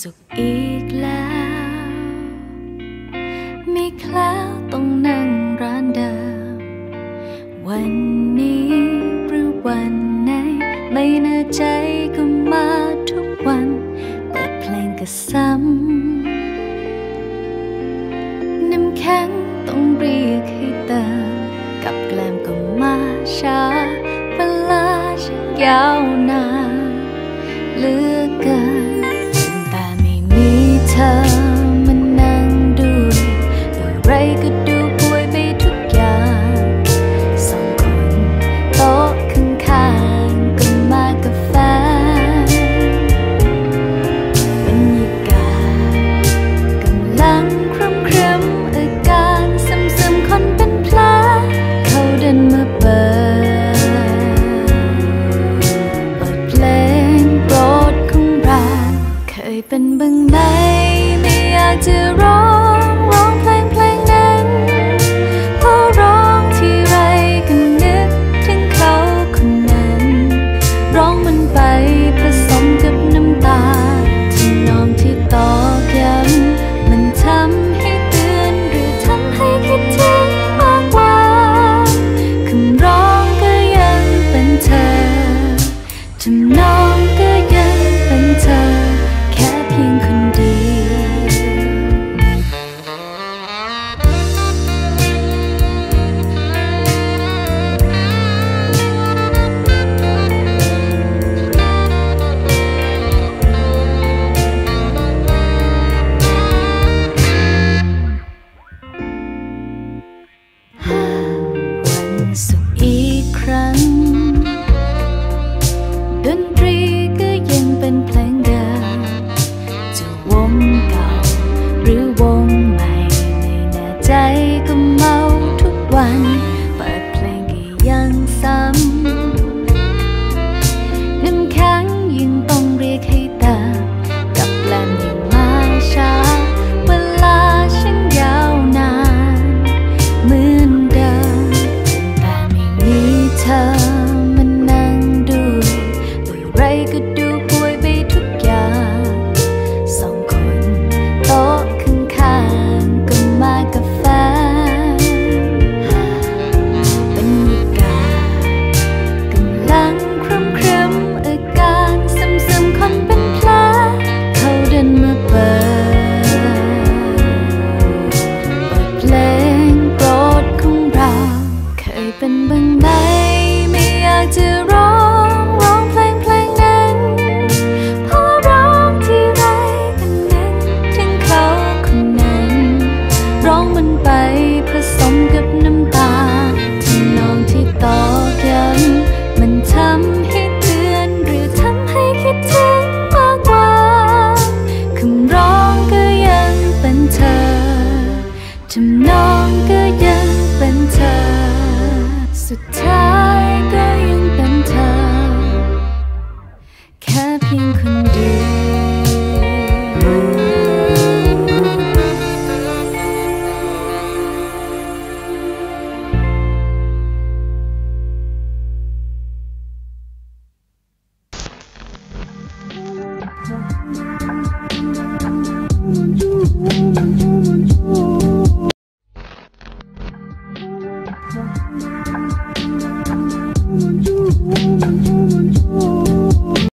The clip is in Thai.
สุขอีกแล้วม่คล้วต้องนั่งร้านเดิม วันนี้หรือวันไหน ไม่แน่ใจก็มาทุกวัน เปิดเพลงก็ซ้ำน้ำแข็งต้องเรียกให้เติมกับแกล้มก็มาช้า เวลาฉันยาวนานเหลือเกิน เธอมานั่งดูอะไรก็ดูป่วยไปทุกอย่างสองคนโต๊ะข้างๆก็มากับแฟนบรรยากาศกำลังครึมครึมอาการซึมๆคนเป็นแผลเขาเดินมาเปิดเปิดเพลงโปรดของเราเคยเป็นบ้างไหม จำ แเคยเป็นบ้างไหมไม่อยากจะร้องร้องเพลงเพลงนั้นเพราะร้องที่ไรก็นึกถึงเขาคนนั้น ร้องมันไปผสมกับน้ำตาที่นองที่ตอกย้ำมันทำให้เตือนหรือทำให้คิดถึงมากกว่าคำร้องก็ยังเป็นเธอจำนอง